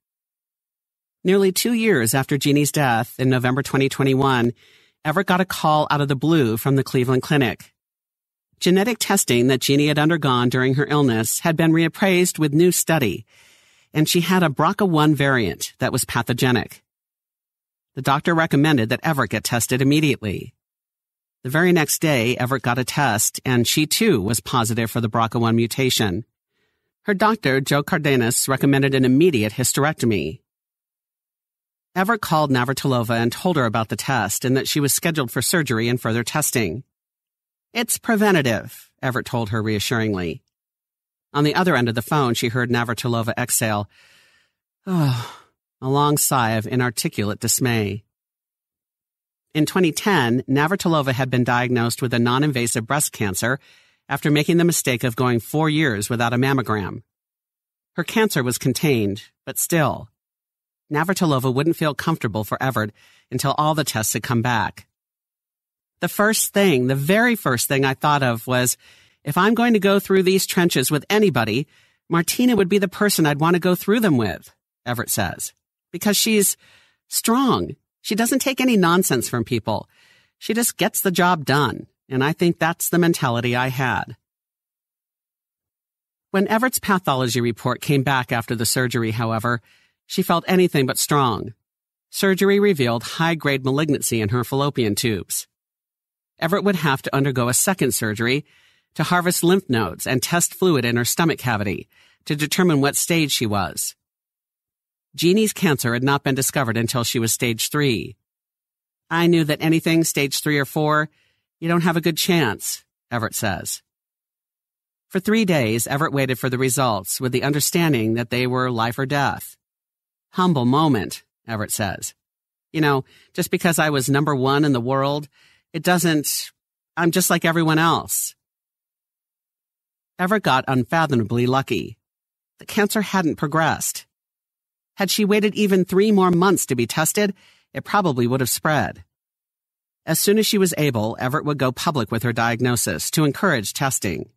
Nearly two years after Jeannie's death in November 2021, Evert got a call out of the blue from the Cleveland Clinic. Genetic testing that Jeannie had undergone during her illness had been reappraised with new study, and she had a BRCA1 variant that was pathogenic. The doctor recommended that Evert get tested immediately. The very next day, Evert got a test, and she too was positive for the BRCA1 mutation. Her doctor, Joe Cardenas, recommended an immediate hysterectomy. Evert called Navratilova and told her about the test and that she was scheduled for surgery and further testing. It's preventative, Evert told her reassuringly. On the other end of the phone, she heard Navratilova exhale, oh, a long sigh of inarticulate dismay. In 2010, Navratilova had been diagnosed with a non-invasive breast cancer after making the mistake of going four years without a mammogram. Her cancer was contained, but still. Navratilova wouldn't feel comfortable for Evert until all the tests had come back. The first thing, the very first thing I thought of was, if I'm going to go through these trenches with anybody, Martina would be the person I'd want to go through them with, Evert says because she's strong. She doesn't take any nonsense from people. She just gets the job done. And I think that's the mentality I had. When Evert's pathology report came back after the surgery, however, she felt anything but strong. Surgery revealed high grade malignancy in her fallopian tubes. Evert would have to undergo a second surgery to harvest lymph nodes and test fluid in her stomach cavity to determine what stage she was. Jeannie's cancer had not been discovered until she was stage three. I knew that anything stage three or four, you don't have a good chance, Evert says. For three days, Evert waited for the results with the understanding that they were life or death. Humble moment, Evert says. You know, just because I was number one in the world, it doesn't, I'm just like everyone else. Evert got unfathomably lucky. The cancer hadn't progressed. Had she waited even three more months to be tested, it probably would have spread. As soon as she was able, Evert would go public with her diagnosis to encourage testing.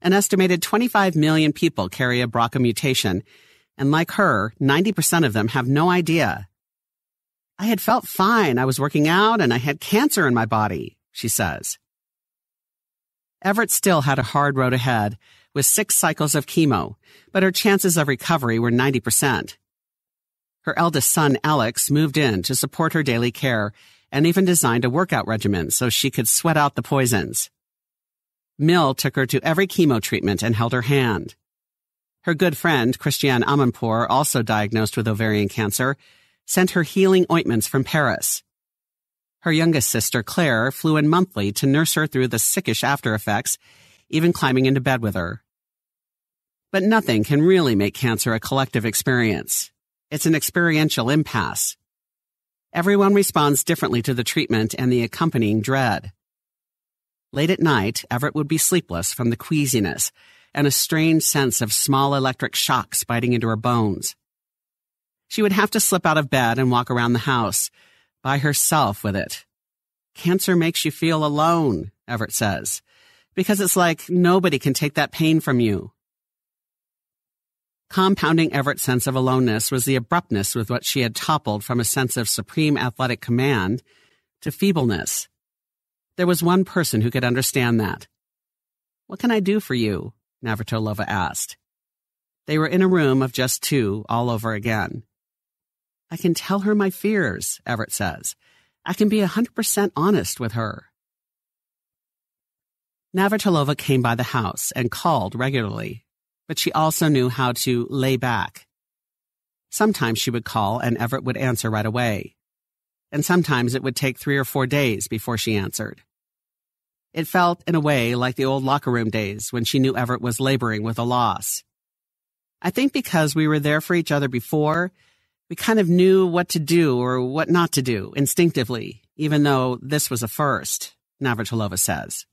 An estimated 25 million people carry a BRCA mutation, and like her, 90% of them have no idea. I had felt fine. I was working out and I had cancer in my body, she says. Evert still had a hard road ahead, with six cycles of chemo, but her chances of recovery were 90%. Her eldest son, Alex, moved in to support her daily care and even designed a workout regimen so she could sweat out the poisons. Mill took her to every chemo treatment and held her hand. Her good friend, Christiane Amanpour, also diagnosed with ovarian cancer, sent her healing ointments from Paris. Her youngest sister, Claire, flew in monthly to nurse her through the sickish after effects even climbing into bed with her. But nothing can really make cancer a collective experience. It's an experiential impasse. Everyone responds differently to the treatment and the accompanying dread. Late at night, Evert would be sleepless from the queasiness and a strange sense of small electric shocks biting into her bones. She would have to slip out of bed and walk around the house, by herself with it. Cancer makes you feel alone, Evert says, because it's like nobody can take that pain from you. Compounding Evert's sense of aloneness was the abruptness with which she had toppled from a sense of supreme athletic command to feebleness. There was one person who could understand that. What can I do for you? Navratilova asked. They were in a room of just two all over again. I can tell her my fears, Evert says. I can be a 100% honest with her. Navratilova came by the house and called regularly, but she also knew how to lay back. Sometimes she would call and Evert would answer right away. And sometimes it would take three or four days before she answered. It felt, in a way, like the old locker room days when she knew Evert was laboring with a loss. I think because we were there for each other before, we kind of knew what to do or what not to do instinctively, even though this was a first, Navratilova says.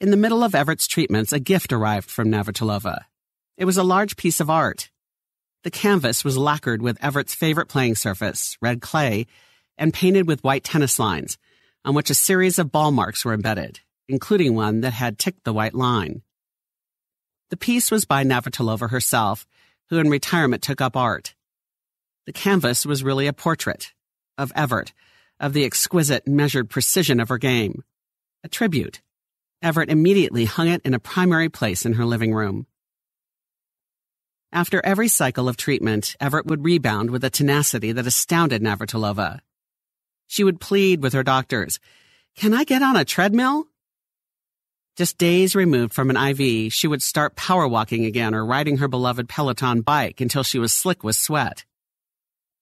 In the middle of Evert's treatments, a gift arrived from Navratilova. It was a large piece of art. The canvas was lacquered with Evert's favorite playing surface, red clay, and painted with white tennis lines, on which a series of ball marks were embedded, including one that had ticked the white line. The piece was by Navratilova herself, who in retirement took up art. The canvas was really a portrait of Evert, of the exquisite measured precision of her game, a tribute Evert immediately hung it in a primary place in her living room. After every cycle of treatment, Evert would rebound with a tenacity that astounded Navratilova. She would plead with her doctors, Can I get on a treadmill? Just days removed from an IV, she would start power walking again or riding her beloved Peloton bike until she was slick with sweat.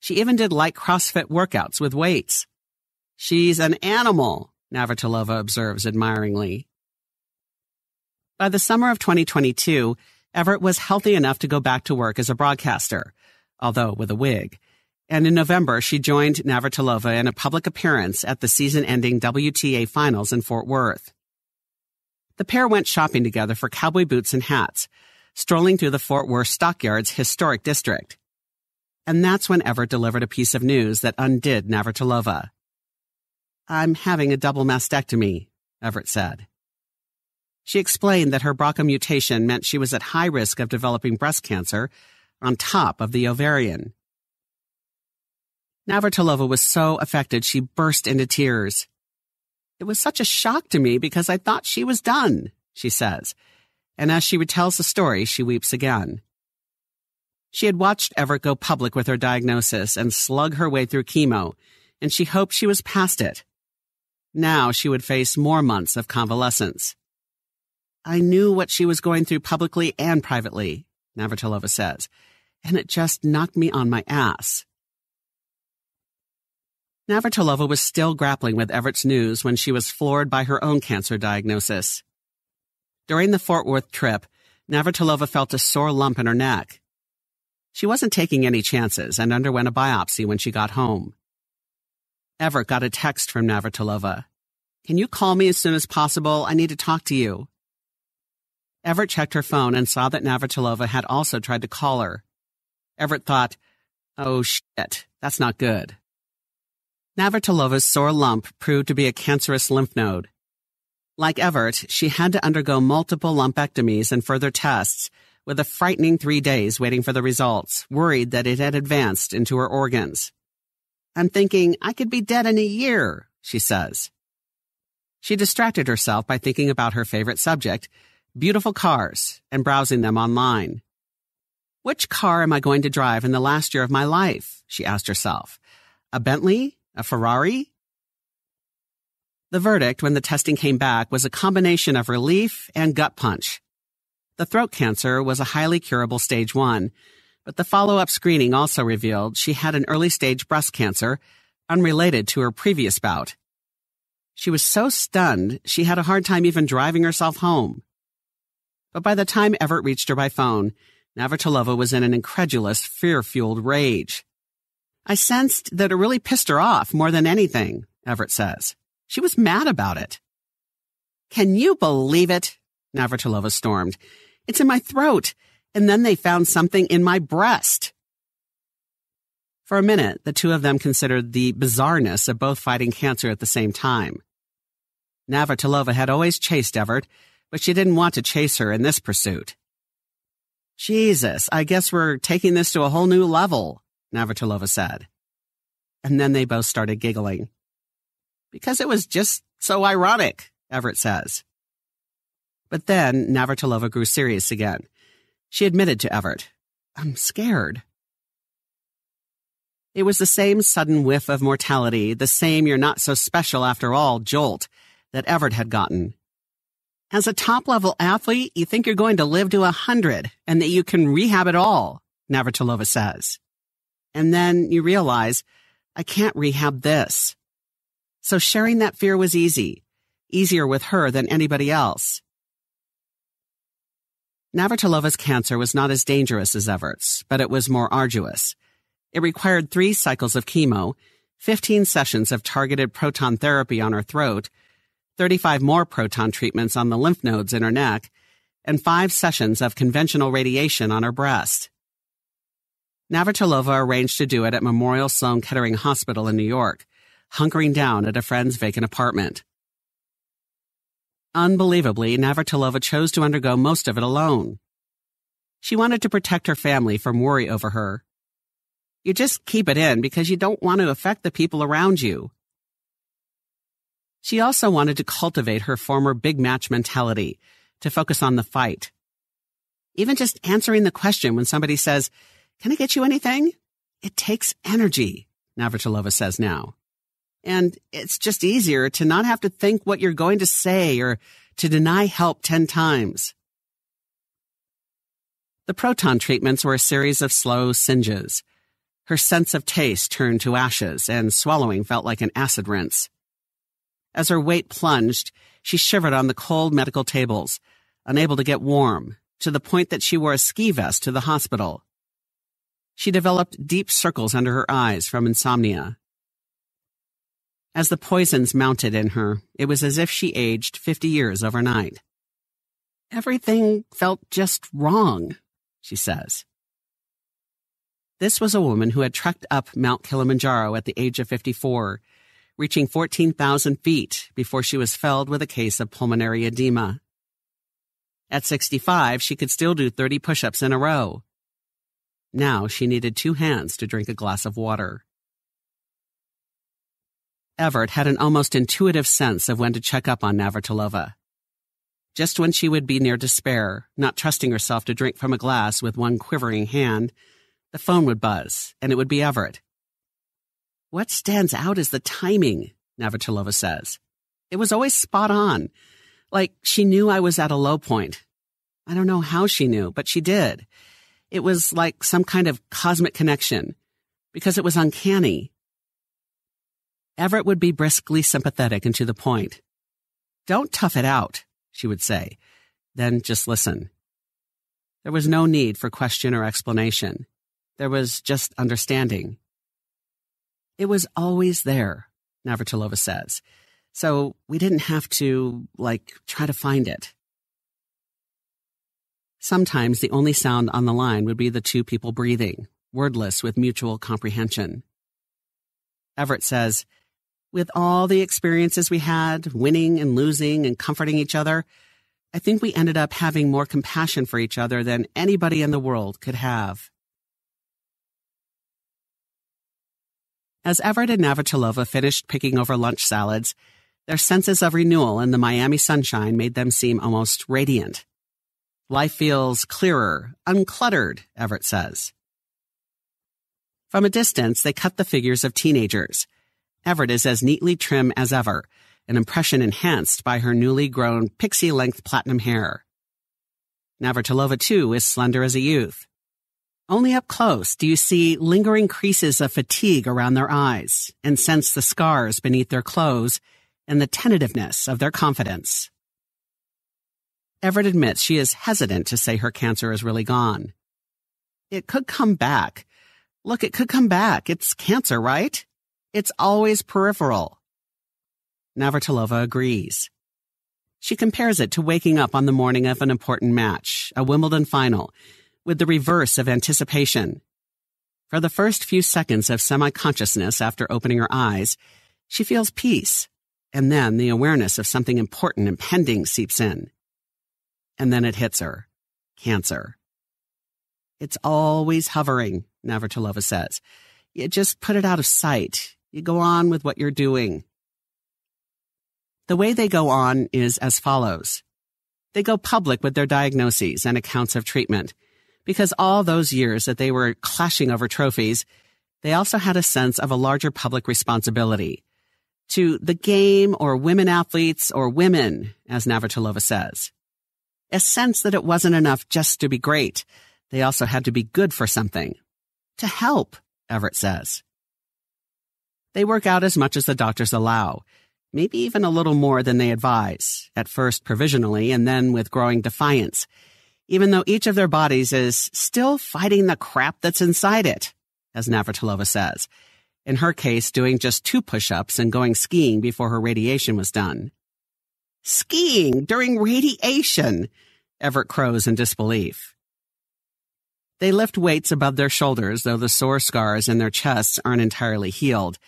She even did light CrossFit workouts with weights. She's an animal, Navratilova observes admiringly. By the summer of 2022, Evert was healthy enough to go back to work as a broadcaster, although with a wig. And in November, she joined Navratilova in a public appearance at the season ending WTA finals in Fort Worth. The pair went shopping together for cowboy boots and hats, strolling through the Fort Worth Stockyards historic district. And that's when Evert delivered a piece of news that undid Navratilova. I'm having a double mastectomy, Evert said. She explained that her BRCA mutation meant she was at high risk of developing breast cancer on top of the ovarian. Navratilova was so affected she burst into tears. It was such a shock to me because I thought she was done, she says. And as she retells the story, she weeps again. She had watched Evert go public with her diagnosis and slug her way through chemo, and she hoped she was past it. Now she would face more months of convalescence. I knew what she was going through publicly and privately, Navratilova says, and it just knocked me on my ass. Navratilova was still grappling with Evert's news when she was floored by her own cancer diagnosis. During the Fort Worth trip, Navratilova felt a sore lump in her neck. She wasn't taking any chances and underwent a biopsy when she got home. Evert got a text from Navratilova. Can you call me as soon as possible? I need to talk to you. Evert checked her phone and saw that Navratilova had also tried to call her. Evert thought, oh shit, that's not good. Navratilova's sore lump proved to be a cancerous lymph node. Like Evert, she had to undergo multiple lumpectomies and further tests, with a frightening three days waiting for the results, worried that it had advanced into her organs. I'm thinking I could be dead in a year, she says. She distracted herself by thinking about her favorite subject, beautiful cars, and browsing them online. Which car am I going to drive in the last year of my life? she asked herself. A Bentley, a Ferrari? The verdict, when the testing came back, was a combination of relief and gut punch. The throat cancer was a highly curable stage one, but the follow up screening also revealed she had an early stage breast cancer unrelated to her previous bout. She was so stunned, she had a hard time even driving herself home. But by the time Evert reached her by phone, Navratilova was in an incredulous, fear fueled rage. I sensed that it really pissed her off more than anything, Evert says. She was mad about it. Can you believe it? Navratilova stormed. It's in my throat, and then they found something in my breast. For a minute, the two of them considered the bizarreness of both fighting cancer at the same time. Navratilova had always chased Evert, but she didn't want to chase her in this pursuit. Jesus, I guess we're taking this to a whole new level, Navratilova said. And then they both started giggling. Because it was just so ironic, Evert says. But then Navratilova grew serious again. She admitted to Evert, I'm scared. It was the same sudden whiff of mortality, the same you're not so special after all jolt that Evert had gotten. As a top level athlete, you think you're going to live to a hundred and that you can rehab it all, Navratilova says. And then you realize, I can't rehab this. So sharing that fear was easy, easier with her than anybody else. Navratilova's cancer was not as dangerous as Evert's, but it was more arduous. It required three cycles of chemo, 15 sessions of targeted proton therapy on her throat, 35 more proton treatments on the lymph nodes in her neck, and five sessions of conventional radiation on her breast. Navratilova arranged to do it at Memorial Sloan Kettering Hospital in New York, hunkering down at a friend's vacant apartment. Unbelievably, Navratilova chose to undergo most of it alone. She wanted to protect her family from worry over her. You just keep it in because you don't want to affect the people around you. She also wanted to cultivate her former big match mentality, to focus on the fight. Even just answering the question when somebody says, Can I get you anything? It takes energy, Navratilova says now. And it's just easier to not have to think what you're going to say or to deny help 10 times. The proton treatments were a series of slow singes. Her sense of taste turned to ashes, and swallowing felt like an acid rinse. As her weight plunged, she shivered on the cold medical tables, unable to get warm, to the point that she wore a ski vest to the hospital. She developed deep circles under her eyes from insomnia. As the poisons mounted in her, it was as if she aged 50 years overnight. Everything felt just wrong, she says. This was a woman who had trekked up Mount Kilimanjaro at the age of 54, reaching 14,000 feet before she was felled with a case of pulmonary edema. At 65, she could still do 30 push ups in a row. Now she needed two hands to drink a glass of water. Evert had an almost intuitive sense of when to check up on Navratilova. Just when she would be near despair, not trusting herself to drink from a glass with one quivering hand, the phone would buzz, and it would be Evert. What stands out is the timing, Navratilova says. It was always spot on. Like she knew I was at a low point. I don't know how she knew, but she did. It was like some kind of cosmic connection because it was uncanny. Evert would be briskly sympathetic and to the point. Don't tough it out, she would say. Then just listen. There was no need for question or explanation. There was just understanding. It was always there, Navratilova says. So we didn't have to, like, try to find it. Sometimes the only sound on the line would be the two people breathing, wordless with mutual comprehension. Evert says, with all the experiences we had, winning and losing and comforting each other, I think we ended up having more compassion for each other than anybody in the world could have. As Evert and Navratilova finished picking over lunch salads, their senses of renewal in the Miami sunshine made them seem almost radiant. Life feels clearer, uncluttered, Evert says. From a distance, they cut the figures of teenagers. Evert is as neatly trim as ever, an impression enhanced by her newly grown pixie length platinum hair. Navratilova, too, is slender as a youth. Only up close do you see lingering creases of fatigue around their eyes and sense the scars beneath their clothes and the tentativeness of their confidence. Evert admits she is hesitant to say her cancer is really gone. It could come back. Look, it could come back. It's cancer, right? It's always peripheral. Navratilova agrees. She compares it to waking up on the morning of an important match, a Wimbledon final, with the reverse of anticipation. For the first few seconds of semi-consciousness after opening her eyes, she feels peace, and then the awareness of something important impending seeps in. And then it hits her. Cancer. It's always hovering, Navratilova says. You just put it out of sight. You go on with what you're doing. The way they go on is as follows. They go public with their diagnoses and accounts of treatment. Because all those years that they were clashing over trophies, they also had a sense of a larger public responsibility to the game or women athletes or women, as Navratilova says. A sense that it wasn't enough just to be great. They also had to be good for something. To help, Evert says. They work out as much as the doctors allow, maybe even a little more than they advise, at first provisionally and then with growing defiance, even though each of their bodies is still fighting the crap that's inside it, as Navratilova says in her case, doing just two push ups and going skiing before her radiation was done. Skiing during radiation! Evert crows in disbelief. They lift weights above their shoulders, though the sore scars in their chests aren't entirely healed.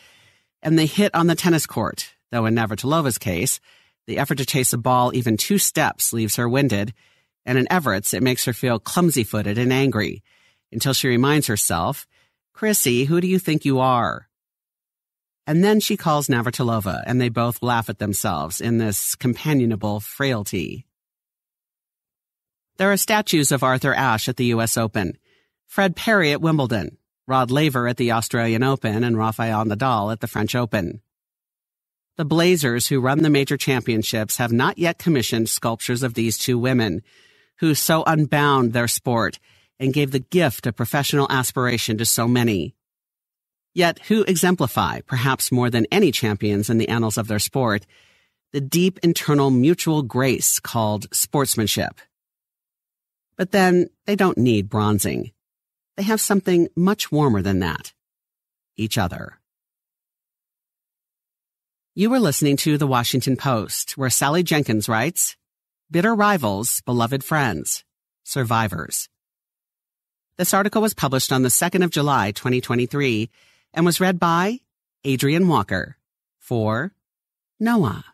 And they hit on the tennis court, though in Navratilova's case, the effort to chase a ball even two steps leaves her winded, and in Evert's, it makes her feel clumsy footed and angry, until she reminds herself, Chrissy, who do you think you are? And then she calls Navratilova, and they both laugh at themselves in this companionable frailty. There are statues of Arthur Ashe at the U.S. Open, Fred Perry at Wimbledon, Rod Laver at the Australian Open, and Rafael Nadal at the French Open. The Blazers, who run the major championships, have not yet commissioned sculptures of these two women, who so unbound their sport and gave the gift of professional aspiration to so many. Yet, who exemplify, perhaps more than any champions in the annals of their sport, the deep internal mutual grace called sportsmanship. But then they don't need bronzing. They have something much warmer than that. Each other. You are listening to The Washington Post, where Sally Jenkins writes, Bitter rivals, beloved friends, survivors. This article was published on the 2nd of July, 2023, and was read by Adrian Walker for Noa.